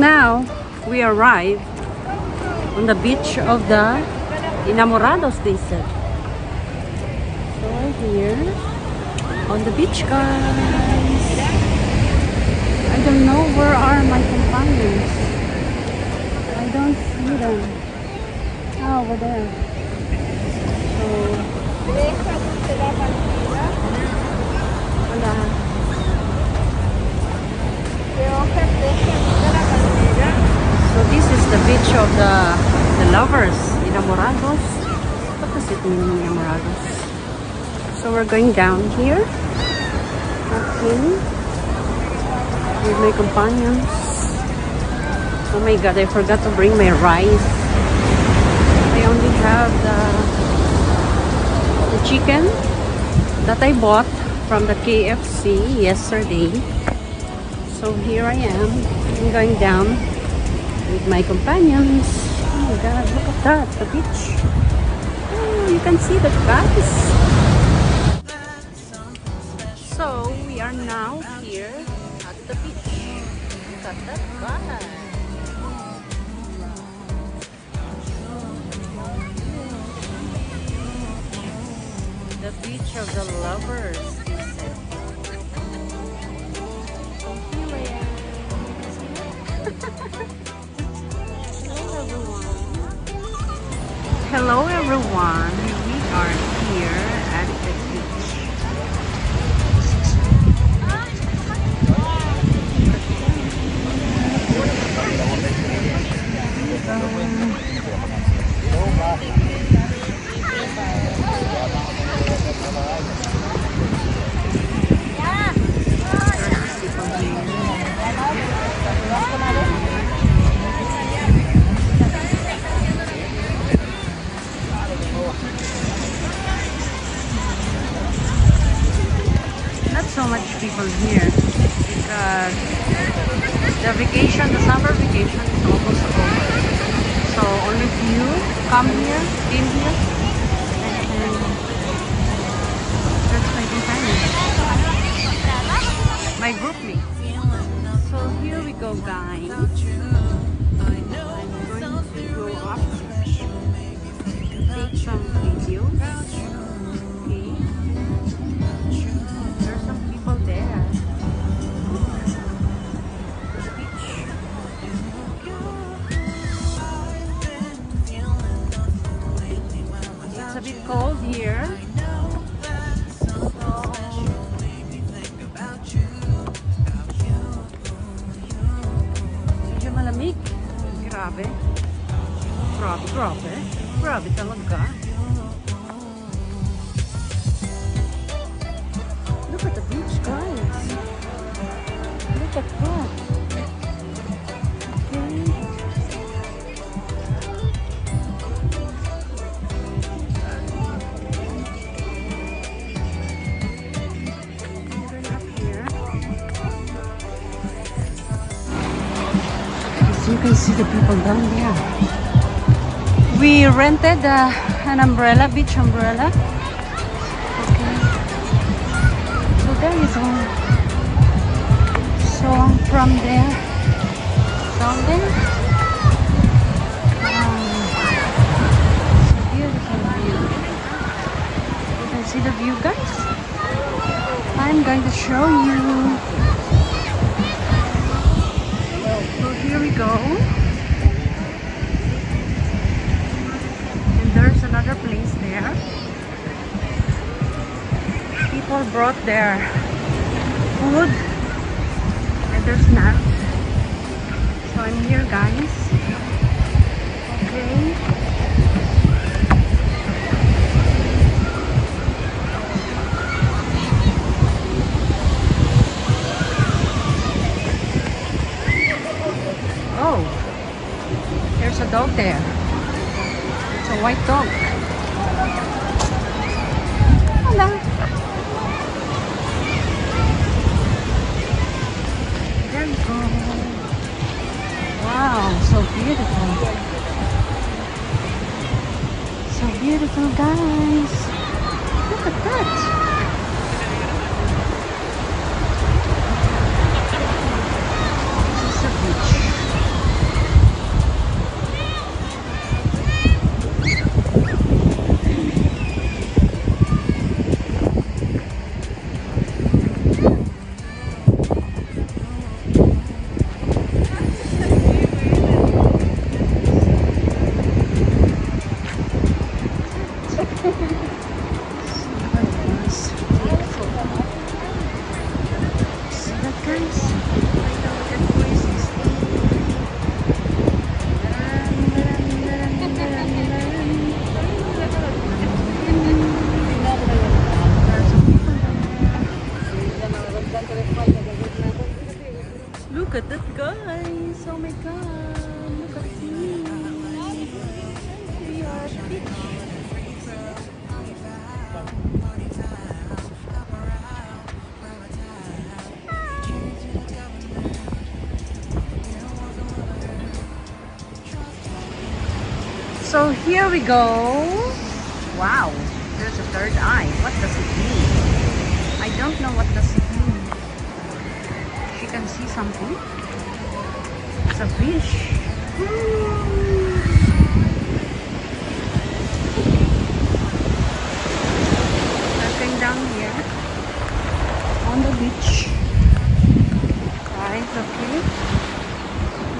now we arrive on the beach of the Enamorados, they said. So here on the beach, guys. I don't know where are my companions. I don't see them. Ah, over there. So, wala. So this of the the lovers, enamorados. What does it mean, enamorados? So we're going down here. Okay. With my companions. Oh my god, I forgot to bring my rice. I only have the the chicken that I bought from the KFC yesterday. So here I am. I'm going down with my companions. Oh my god, look at that, the beach. Oh, you can see the guys. So we are now here at the beach. Look at that. The beach of the lovers, here because the vacation, the summer vacation is almost over. So only few come here, came here, Grabe. Grabe, grabe. Grabe talaga. Look at the beach, guys. Look at that. People down there. We rented uh, an umbrella, beach umbrella. Okay. So there you go. So from there, down there. Beautiful view. You can see the view, guys. I'm going to show you. So here we go. Another place there. People brought their food and their snacks. A white dog. Hello. There you go. Wow, so beautiful. So beautiful, guys. Here we go. Wow, there's a third eye. What does it mean? I don't know what does it mean. She can see something. It's a fish. Looking down here on the beach. Right, okay.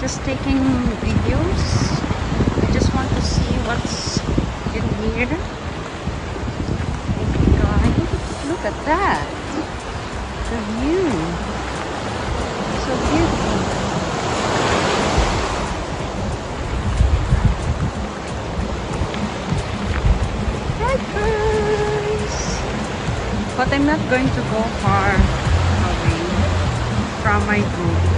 Just taking videos. I just want to see what's in here. Okay, guys, look at that. The view. So beautiful. Hi guys! But I'm not going to go far away from my group.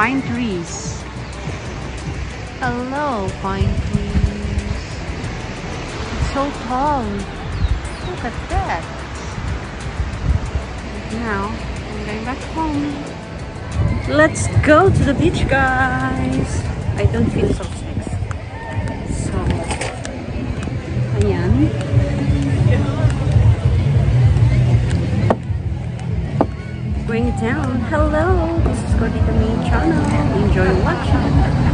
Pine trees. Hello, pine trees. It's so tall. Look at that. Now, I'm going back home. Let's go to the beach, guys. I don't feel so. Hello, this is Gordita Mae channel. Enjoy watching.